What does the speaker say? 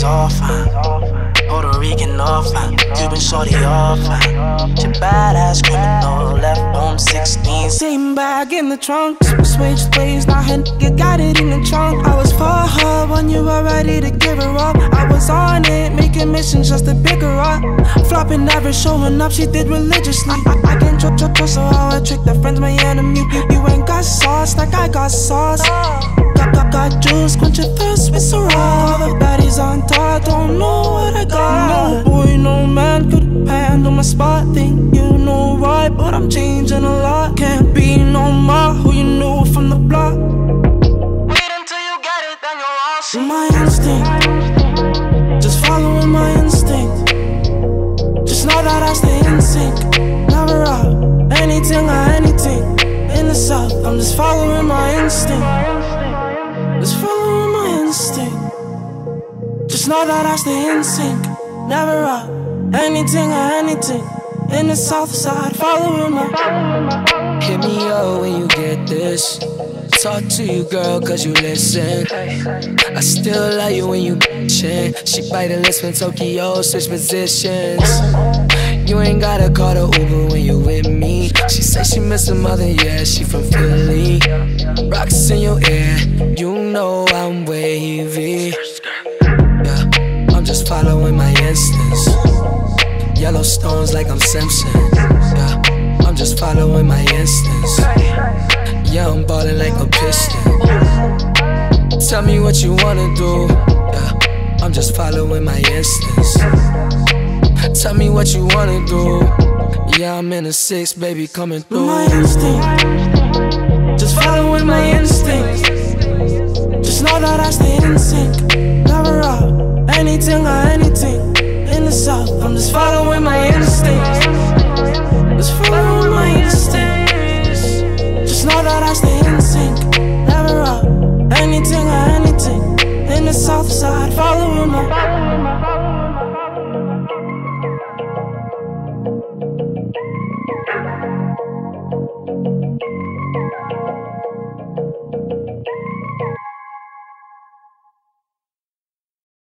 is all fine. Puerto Rican, all fine. Cuban shorty, all fine. She badass criminal, left on 16. Same bag in the trunk, switch ways, now her you got it in the trunk. I was for her when you were ready to give her up. I was on it, making missions just to pick her up. Flopping, never showing up, she did religiously. I, I, I can trust, trust, trust, so how I trick the friends, my enemy. You, you ain't got sauce like I got sauce. Got, got, got juice, quench your thirst with sorrow. Stay never out. Anything or anything in the south, I'm just following my instinct. Just following my instinct. Just know that I stay in sync, never out. Anything or anything in the south side, following my. Hit me up when you get this. Talk to you, girl, cause you listen. I still love you when you bitchin'. She bite the lips when Tokyo switch positions. Ain't gotta call the Uber when you with me. She say she miss her mother, yeah, she from Philly. Rocks in your ear, you know I'm wavy. Yeah, I'm just following my instincts. Yellow stones like I'm Simpson. Yeah, I'm just following my instincts. Yeah, I'm ballin' like a piston. Tell me what you wanna do. Yeah, I'm just following my instincts. Tell me what you wanna do. Yeah, I'm in a six, baby, coming through. My instinct, just following my instinct. Just know that I stay in sync, never out. Anything or anything in the south, I'm just following my instincts. Just following my instincts. Just know that I stay in sync, never out. Anything or anything in the south side, following my.